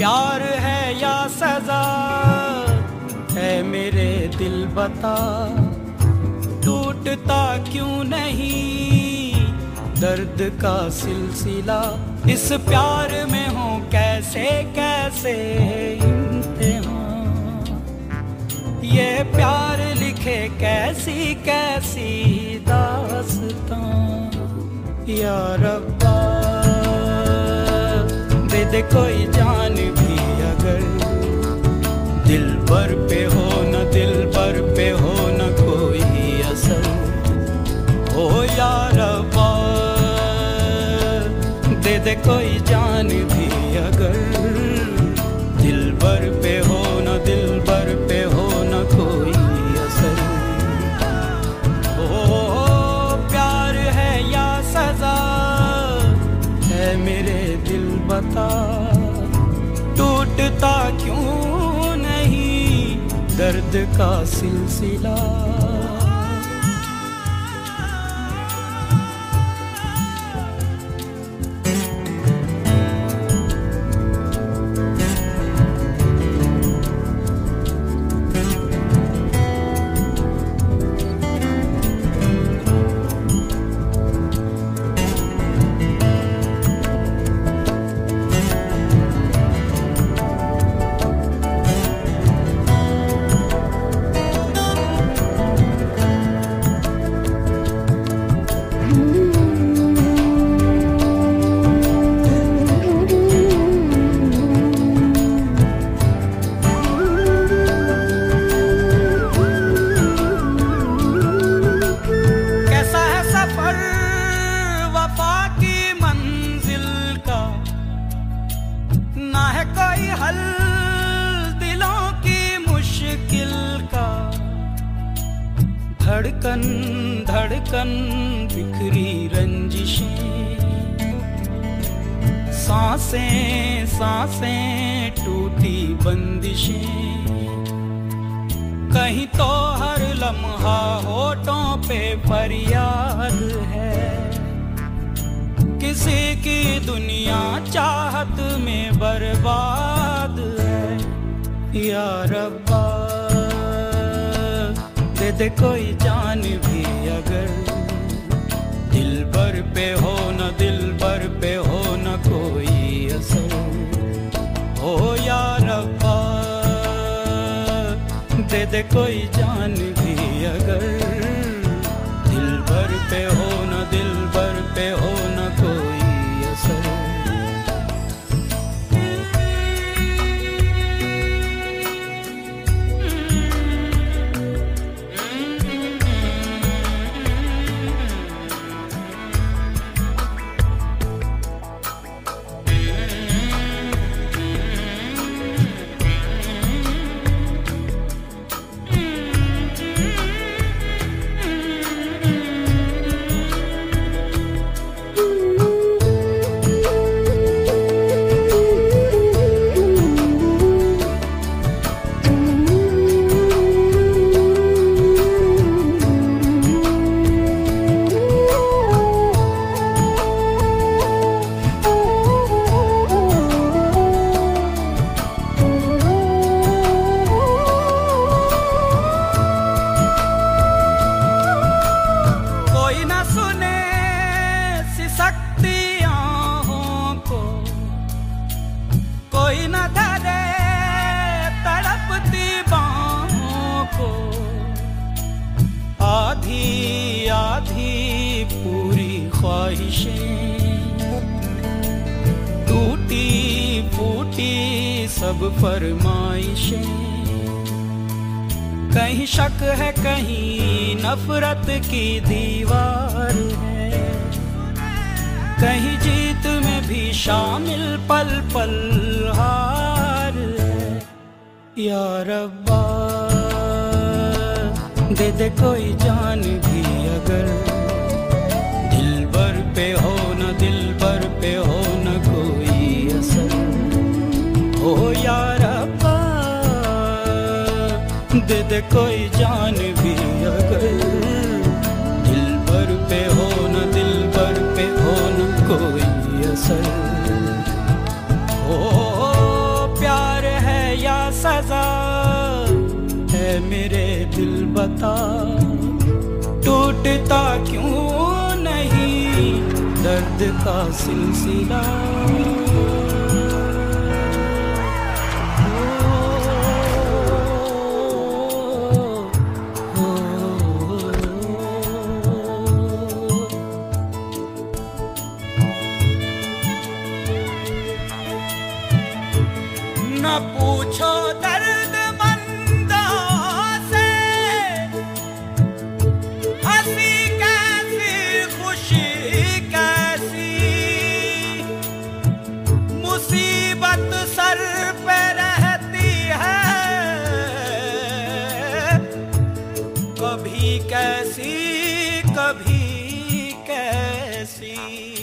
या सजा? है मेरे दिल बता। टूटता क्यों नहीं? दर्द का सिलसिला। इस प्यार में हो कैसे कैसे ये प्यार लिखे कैसी कैसी दास्तां या रब्बा दे कोई जान भी अगर। दिल पर पे हो न दिल पर पे हो न कोई असर। हो यार दे दे कोई जान भी अगर। बता टूटता क्यों नहीं? दर्द का सिलसिला। हल दिलों की मुश्किल का धड़कन धड़कन बिखरी रंजिशें। साँसें साँसें टूटी बंदिशें। कहीं तो हर लम्हा होठों पे फरियाद है। किसी की दुनिया चाहत में बर्बाद या रब्बा, दे दे कोई जान भी अगर। दिल पर पे हो न दिल पर पे हो न कोई असर। हो या रब्बा, दे दे कोई जान भी अगर। दिल भर पे हो न दिल भर पे हो ख्वाहिशें टूटी फूटी सब फरमाइशें। कहीं शक है, कहीं नफरत की दीवार है। कहीं जीत में भी शामिल पल पल हार है। या रब्बा, दे दे कोई जान भी अगर दे दे कोई जान भी अगर। दिल भर पे हो न दिल भर पे हो न कोई असर। ओ, प्यार है या सजा? है मेरे दिल बता। टूटता क्यों नहीं? दर्द का सिलसिला। पूछो दर्द मंदों से। हँसी कैसी, खुशी कैसी? मुसीबत सर पे रहती है। कभी कैसी कभी कैसी।